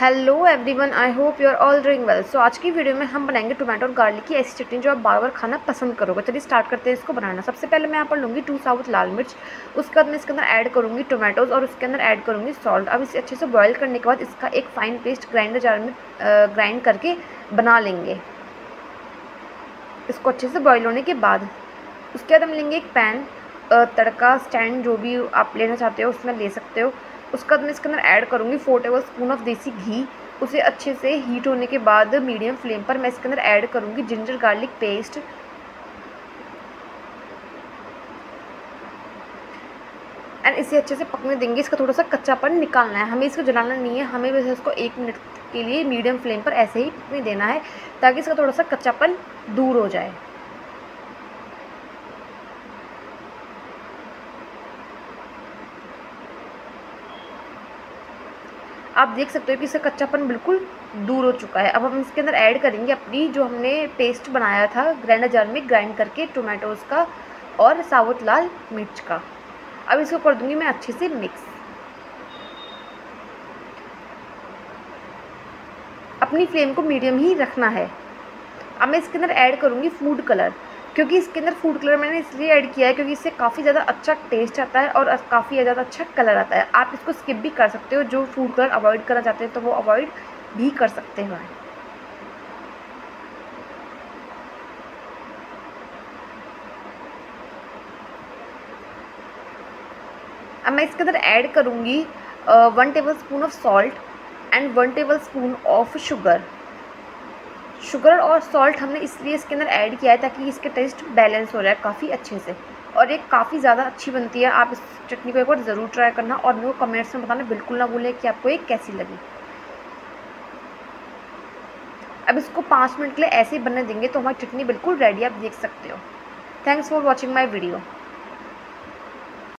Hello everyone I hope you are all doing well so आज की video में हम बनाएँगे टोमेटो और गार्लिक की ऐसी चटनी जो आप बार बार खाना पसंद करोगे। चलिए स्टार्ट करते हैं इसको बनाना। सबसे पहले मैं यहाँ पर लूँगी टू साउथ लाल मिर्च। उसके बाद मैं इसके अंदर ऐड करूँगी टोमेटोज़ और उसके अंदर ऐड करूँगी सॉल्ट अब इसे अच्छे से बॉयल करने के बाद इसका एक फ़ाइन पेस्ट ग्राइंडर जार में ग्राइंड करके बना लेंगे। इसको अच्छे से बॉयल होने के बाद उसके बाद हम लेंगे एक पैन तड़का स्टैंड जो भी आप लेना चाहते हो, उसमें ले सकते हो। उसके बाद मैं इसके अंदर ऐड करूँगी फोर टेबल स्पून ऑफ़ देसी घी। उसे अच्छे से हीट होने के बाद मीडियम फ्लेम पर मैं इसके अंदर ऐड करूँगी जिंजर गार्लिक पेस्ट एंड इसे अच्छे से पकने देंगे। इसका थोड़ा सा कच्चापन निकालना है। हमें इसको जलाना नहीं है। हमें वैसे इसको एक मिनट के लिए मीडियम फ्लेम पर ऐसे ही पकने देना है, ताकि इसका थोड़ा सा कच्चापन दूर हो जाए। आप देख सकते हो कि इसका कच्चापन बिल्कुल दूर हो चुका है। अब हम इसके अंदर ऐड करेंगे अपनी जो हमने पेस्ट बनाया था ग्राइंडर जार में ग्राइंड करके टोमेटोज़ का और साबुत लाल मिर्च का। अब इसको कर दूँगी मैं अच्छे से मिक्स अपनी फ्लेम को मीडियम ही रखना है। अब मैं इसके अंदर ऐड करूँगी फ़ूड कलर क्योंकि इसके अंदर फ़ूड कलर मैंने इसलिए ऐड किया है क्योंकि इससे काफ़ी ज़्यादा अच्छा टेस्ट आता है और काफ़ी ज़्यादा अच्छा कलर आता है। आप इसको स्किप भी कर सकते हो, जो फ़ूड कलर अवॉइड करना चाहते हैं तो वो अवॉइड भी कर सकते हो। अब मैं इसके अंदर ऐड करूँगी one tablespoon of salt and one tablespoon of sugar sugar और सॉल्ट हमने इसलिए इसके अंदर ऐड किया है ताकि इसके टेस्ट बैलेंस हो जाए काफ़ी अच्छे से। और ये काफ़ी ज़्यादा अच्छी बनती है। आप इस चटनी को एक बार ज़रूर ट्राई करना और मेरे को कमेंट्स में बताना, बिल्कुल ना भूलें कि आपको ये कैसी लगी। अब इसको पाँच मिनट के लिए ऐसे ही बनने देंगे तो हमारी चटनी बिल्कुल रेडी आप देख सकते हो। Thanks for watching my video